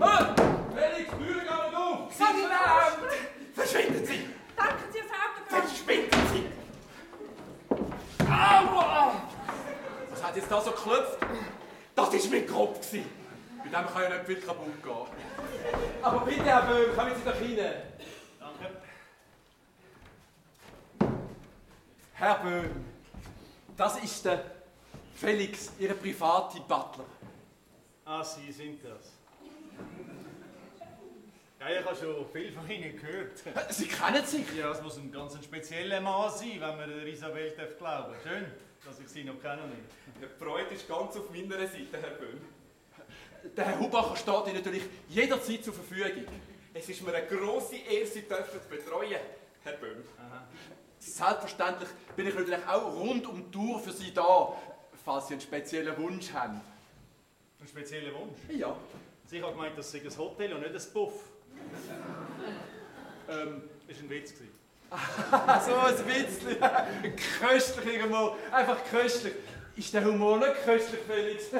Ah! Felix, geht nicht auf! Verdammt! Verschwinden Sie! Danke Sie, das Autogramm. Verschwinden Sie! Aua! Was hat jetzt da so geklopft? Das war mein Kopf. Bei dem kann ja nicht viel kaputt gehen. Aber bitte, Herr Böhm, kommen Sie doch rein. Danke. Herr Böhm, das ist der Felix, Ihr private Butler. Ah, Sie sind das. Ja, ich habe schon viel von Ihnen gehört. Sie kennen sich. Ja, es muss ein ganz spezieller Mann sein, wenn man der Isabel darf glauben Schön, dass ich Sie noch kenne. Die Freude ist ganz auf meiner Seite, Herr Böhm. Der Herr Hubacher steht Ihnen natürlich jederzeit zur Verfügung. Es ist mir eine grosse Ehre, Sie dürfen zu betreuen, Herr Böhm. Selbstverständlich bin ich natürlich auch rund um die Tour für Sie da, falls Sie einen speziellen Wunsch haben. Ein spezieller Wunsch. Ja. Sie haben gemeint, das sei ein Hotel und nicht ein Puff. Ähm, Das war ein Witz. gewesen. so ein bisschen. köstlich irgendwo. Einfach köstlich. Ist der Humor nicht köstlich, Felix?